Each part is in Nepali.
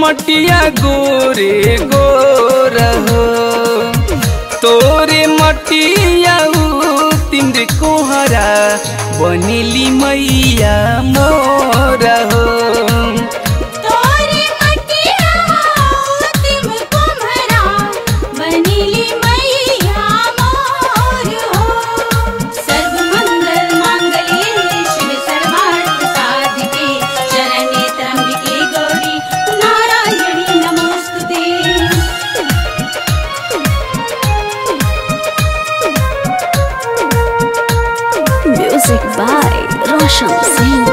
मटिया गोरे गोर हो। तोरे मटिया तिम्रे कोहरा बनिली मैया मोर। बाय रोशन सिंह।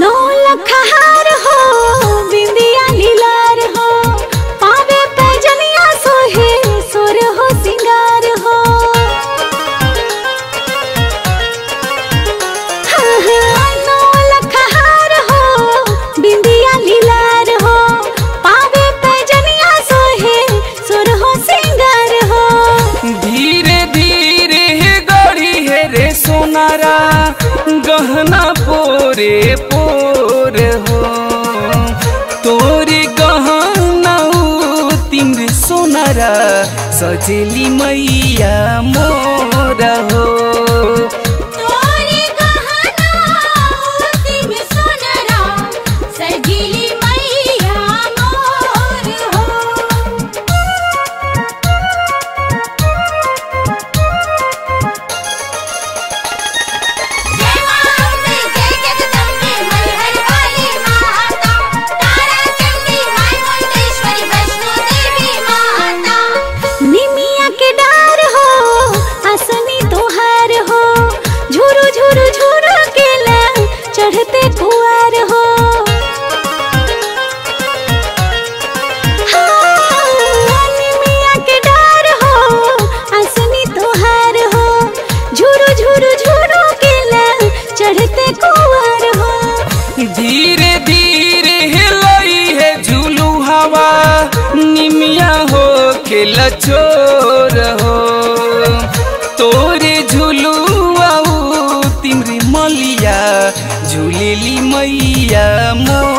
नौ लखहार हो बिंदिया नीलार पोरे हो। तोरे गहना तिम्रे सोनारा सजेली मैया धीरे धीरे हिलई है झूलू हवा निमिया हो खेल चोर हो तोरे झूलू आऊ तिम्री मलिया झूलेली मैया मोर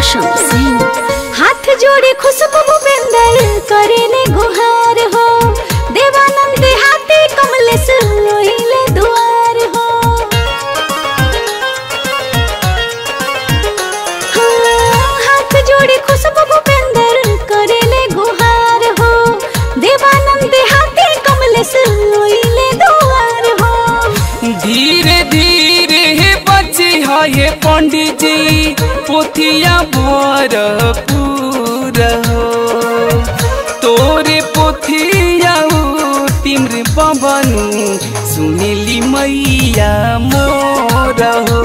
बाय सिंह हाथ जोड़े खुशबू भूपेंदर करेले गुहार हो। देवानंद हाथे कमलेश लोहिले दुआर हो। हाँ, हाथ जोड़े खुशबू भूपेंदर करेले गुहार हो। देवानंद हाथे कमलेश लोहिले दुआर हो। धीरे धीरे बच्चे हे पंडित जी। पोथिया मोर पूरा तोरे पोथिया तिम्र पवन सुनिली मैया मोर हो।